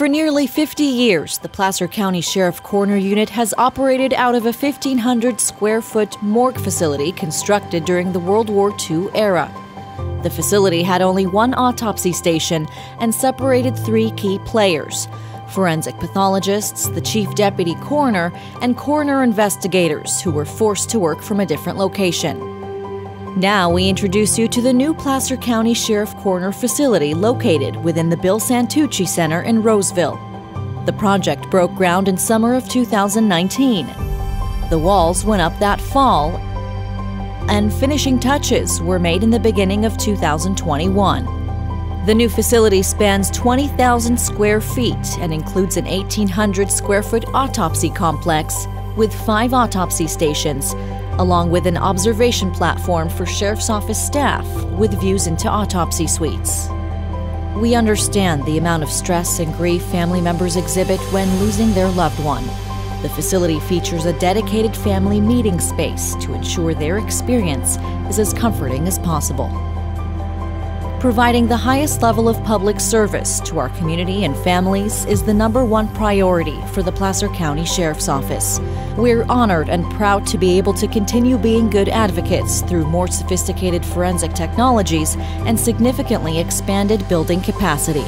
For nearly 50 years, the Placer County Sheriff Coroner Unit has operated out of a 1,500 square foot morgue facility constructed during the World War II era. The facility had only one autopsy station and separated three key players forensic pathologists, the chief deputy coroner, and coroner investigators who were forced to work from a different location. Now we introduce you to the new Placer County Sheriff Coroner facility located within the Bill Santucci Center in Roseville. The project broke ground in summer of 2019. The walls went up that fall, and finishing touches were made in the beginning of 2021. The new facility spans 20,000 square feet and includes an 1,800 square foot autopsy complex with five autopsy stations, along with an observation platform for Sheriff's Office staff with views into autopsy suites. We understand the amount of stress and grief family members exhibit when losing their loved one. The facility features a dedicated family meeting space to ensure their experience is as comforting as possible providing the highest level of public service to our community and families is the number one priority for the Placer County Sheriff's Office. We're honored and proud to be able to continue being good advocates through more sophisticated forensic technologies and significantly expanded building capacity.